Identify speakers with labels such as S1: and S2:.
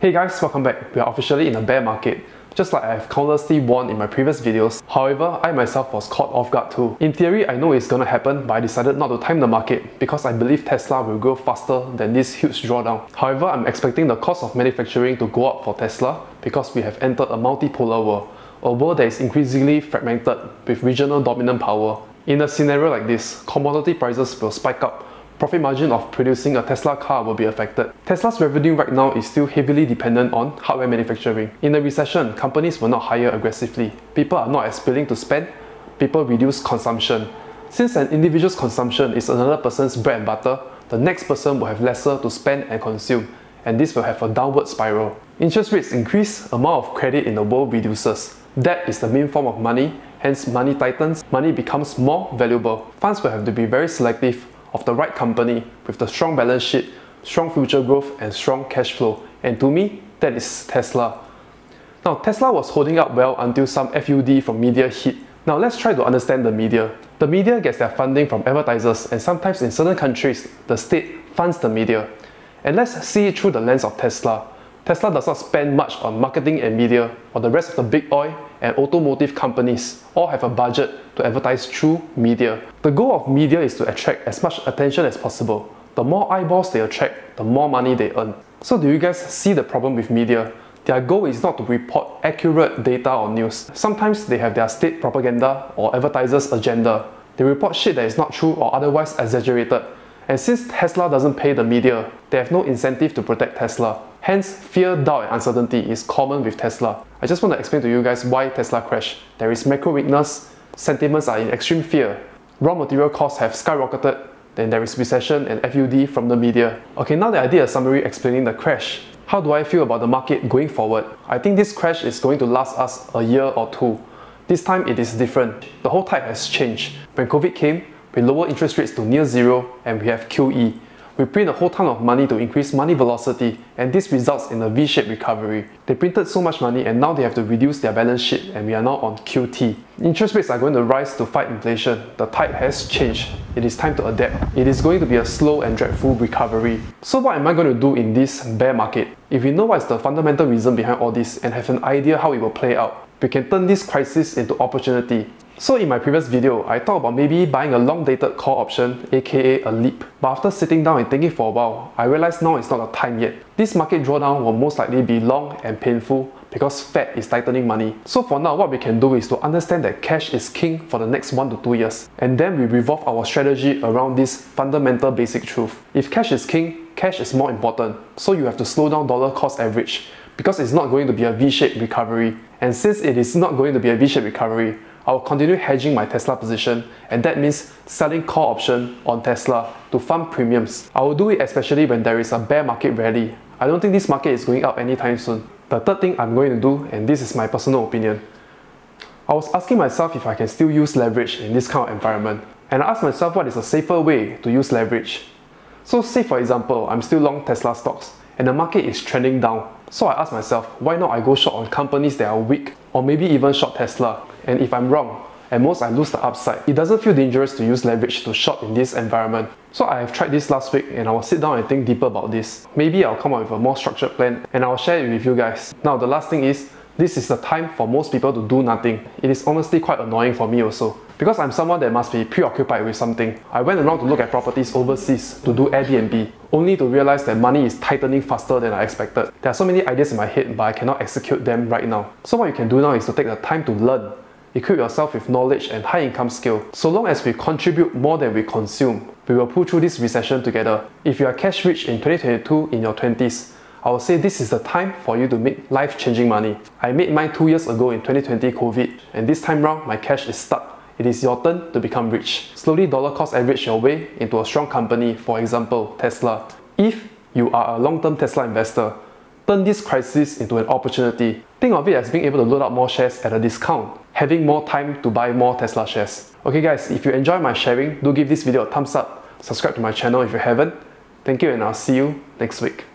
S1: Hey guys, welcome back. We are officially in a bear market. Just like I have countlessly warned in my previous videos. However, I myself was caught off guard too. In theory, I know it's gonna happen, but I decided not to time the market because I believe Tesla will grow faster than this huge drawdown. However, I'm expecting the cost of manufacturing to go up for Tesla because we have entered a multipolar world, a world that is increasingly fragmented with regional dominant power. In a scenario like this, commodity prices will spike up profit margin of producing a Tesla car will be affected. Tesla's revenue right now is still heavily dependent on hardware manufacturing. In a recession, companies will not hire aggressively. People are not as willing to spend, people reduce consumption. Since an individual's consumption is another person's bread and butter, the next person will have lesser to spend and consume, and this will have a downward spiral. Interest rates increase, amount of credit in the world reduces. Debt is the main form of money, hence money tightens, money becomes more valuable. Funds will have to be very selective of the right company with the strong balance sheet, strong future growth, and strong cash flow. And to me, that is Tesla. Now, Tesla was holding up well until some FUD from media hit. Now, let's try to understand the media. The media gets their funding from advertisers, and sometimes in certain countries, the state funds the media. And let's see it through the lens of Tesla. Tesla does not spend much on marketing and media, or the rest of the big oil and automotive companies all have a budget to advertise through media. The goal of media is to attract as much attention as possible. The more eyeballs they attract, the more money they earn. So do you guys see the problem with media? Their goal is not to report accurate data or news. Sometimes they have their state propaganda or advertisers' agenda. They report shit that is not true or otherwise exaggerated. And since Tesla doesn't pay the media, they have no incentive to protect Tesla. Hence, fear, doubt, and uncertainty is common with Tesla. I just want to explain to you guys why Tesla crashed. There is macro weakness, sentiments are in extreme fear, raw material costs have skyrocketed, then there is recession and FUD from the media. Okay, now that I did a summary explaining the crash, how do I feel about the market going forward? I think this crash is going to last us a year or two. This time it is different. The whole type has changed. When COVID came, we lowered interest rates to near zero and we have QE. We print a whole ton of money to increase money velocity and this results in a V-shaped recovery. They printed so much money and now they have to reduce their balance sheet and we are now on QT. Interest rates are going to rise to fight inflation. The tide has changed. It is time to adapt. It is going to be a slow and dreadful recovery. So what am I going to do in this bear market? If we know what is the fundamental reason behind all this and have an idea how it will play out, we can turn this crisis into opportunity. So in my previous video, I talked about maybe buying a long dated call option, aka a LEAP. But after sitting down and thinking for a while, I realized now it's not the time yet. This market drawdown will most likely be long and painful because Fed is tightening money. So for now, what we can do is to understand that cash is king for the next 1 to 2 years. And then we revolve our strategy around this fundamental basic truth. If cash is king, cash is more important. So you have to slow down dollar cost average because it's not going to be a V-shaped recovery. And since it is not going to be a V-shaped recovery, I will continue hedging my Tesla position and that means selling call option on Tesla to fund premiums. I will do it especially when there is a bear market rally. I don't think this market is going up anytime soon. The third thing I'm going to do, and this is my personal opinion, I was asking myself if I can still use leverage in this kind of environment. And I asked myself what is a safer way to use leverage. So say for example, I'm still long Tesla stocks and the market is trending down. So I asked myself, why not I go short on companies that are weak or maybe even short Tesla? And if I'm wrong, at most I lose the upside. It doesn't feel dangerous to use leverage to short in this environment. So I have tried this last week and I will sit down and think deeper about this. Maybe I'll come up with a more structured plan and I'll share it with you guys. Now the last thing is, this is the time for most people to do nothing. It is honestly quite annoying for me also. Because I'm someone that must be preoccupied with something, I went around to look at properties overseas to do Airbnb, only to realize that money is tightening faster than I expected. There are so many ideas in my head, but I cannot execute them right now. So what you can do now is to take the time to learn. Equip yourself with knowledge and high income skill. So long as we contribute more than we consume, we will pull through this recession together. If you are cash rich in 2022 in your 20s, I would say this is the time for you to make life-changing money. I made mine two years ago in 2020 COVID, and this time round my cash is stuck it is your turn to become rich. Slowly dollar cost average your way into a strong company, for example, Tesla. If you are a long-term Tesla investor, turn this crisis into an opportunity. Think of it as being able to load up more shares at a discount, having more time to buy more Tesla shares. Okay guys, if you enjoy my sharing, do give this video a thumbs up, subscribe to my channel if you haven't. Thank you and I'll see you next week.